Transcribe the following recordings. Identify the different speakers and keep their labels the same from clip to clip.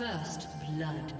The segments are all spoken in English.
Speaker 1: First blood.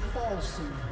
Speaker 1: Fall soon.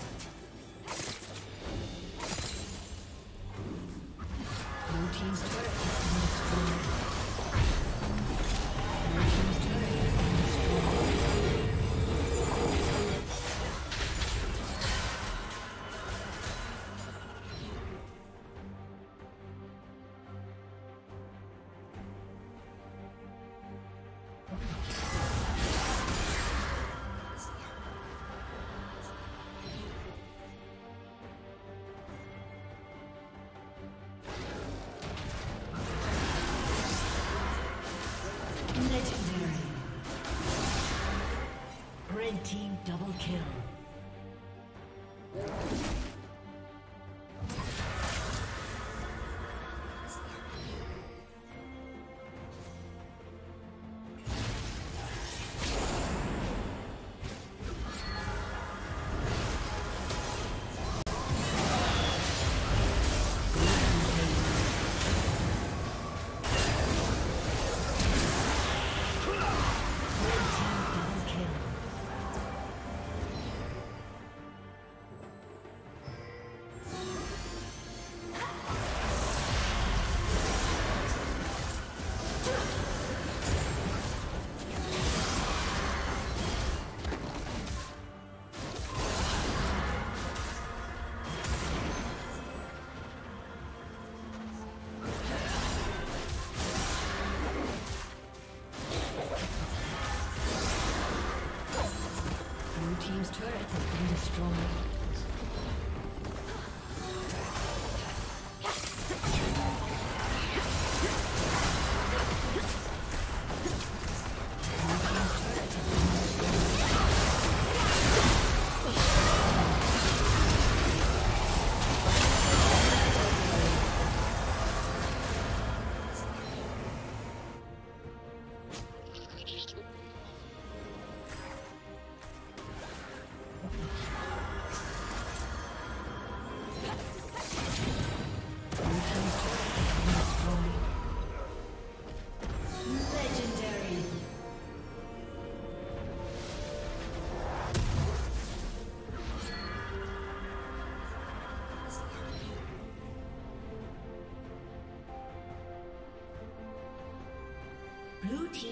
Speaker 1: Double kill.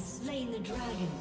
Speaker 1: Slain the dragon.